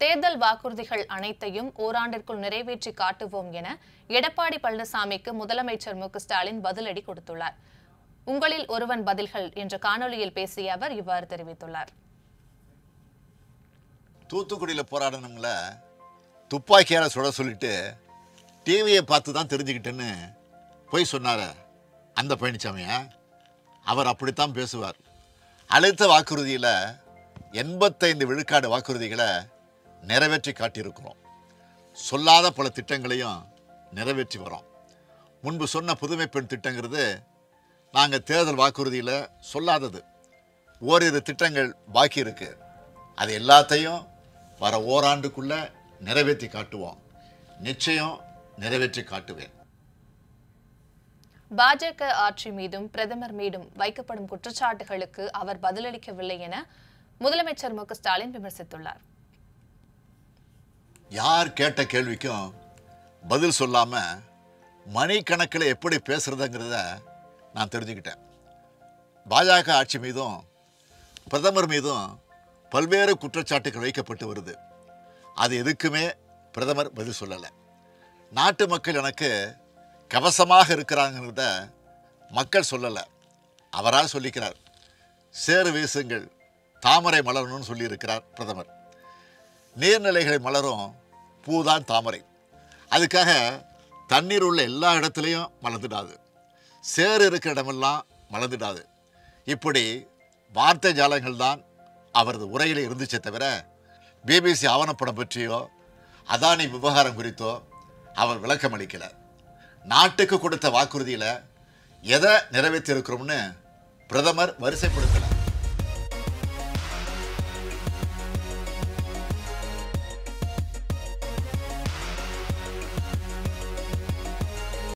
தேர்தல் வாக்குறுதிகள் அனைத்தையும் ஓராண்டிற்குள் நிறைவேற்றி காட்டுவோம் என எடப்பாடி பழனிசாமிக்கு முதலமைச்சர் மு ஸ்டாலின் பதிலடி கொடுத்துள்ளார். உங்களில் ஒருவன் பதில்கள் என்ற காணொலியில் பேசிய அவர் இவ்வாறு தெரிவித்துள்ளார். தூத்துக்குடியில் போராடணுங்கள துப்பாக்கியால் சுட சொல்லிட்டு டிவியை பார்த்து தான் தெரிஞ்சுக்கிட்டேன்னு போய் சொன்னார் அந்த பழனிசாமியா? அவர் அப்படித்தான் பேசுவார். அழுத்த வாக்குறுதியில் எண்பத்தைந்து விழுக்காடு வாக்குறுதிகளை நிறைவேற்றி காட்டியிருக்கிறோம். சொல்லாத பல திட்டங்களையும் நிறைவேற்றி வரோம். முன்பு சொன்ன புதுமை பெண் திட்டங்கிறது நாங்கள் தேர்தல் வாக்குறுதியில் சொல்லாதது. ஓரிரு திட்டங்கள் பாக்கி இருக்கு. அது எல்லாத்தையும் வர ஓராண்டுக்குள்ள நிறைவேற்றி காட்டுவோம். நிச்சயம் நிறைவேற்றி காட்டுவேன். பாஜக ஆட்சி மீதும் பிரதமர் மீதும் வைக்கப்படும் குற்றச்சாட்டுகளுக்கு அவர் பதிலளிக்கவில்லை என முதலமைச்சர் மு ஸ்டாலின் விமர்சித்துள்ளார். யார் கேட்ட கேள்விக்கும் பதில் சொல்லாம மணிக்கணக்கில் எப்படி பேசுகிறதுங்கிறத நான் தெரிஞ்சுக்கிட்டேன். பாஜக ஆட்சி மீதும் பிரதமர் மீதும் பல்வேறு குற்றச்சாட்டுகள் வைக்கப்பட்டு வருது. அது எதுக்குமே பிரதமர் பதில் சொல்லலை. நாட்டு மக்கள் எனக்கு கவசமாக இருக்கிறாங்கிறத மக்கள் சொல்லலை. அவராக சொல்லிக்கிறார் சேறு வீசுங்கள் தாமரை மலரணும்னு சொல்லியிருக்கிறார் பிரதமர். நீர்நிலைகளை மலரும் பூதான் தாமரை. அதுக்காக தண்ணீர் உள்ள எல்லா இடத்துலையும் மலர்ந்துடாது. சேறு இருக்கிற இடமெல்லாம் மலர்ந்துடாது. இப்படி வார்த்தை ஜாலங்கள் தான் அவரது உரையில் இருந்துச்சே தவிர பிபிசி ஆவணப்படம் பற்றியோ அதானி விவகாரம் குறித்தோ அவர் விளக்கம் அளிக்கலை. நாட்டுக்கு கொடுத்த வாக்குறுதியில் எதை நிறைவேற்றியிருக்கிறோம்னு பிரதமர் வரிசைப்படுத்தலை.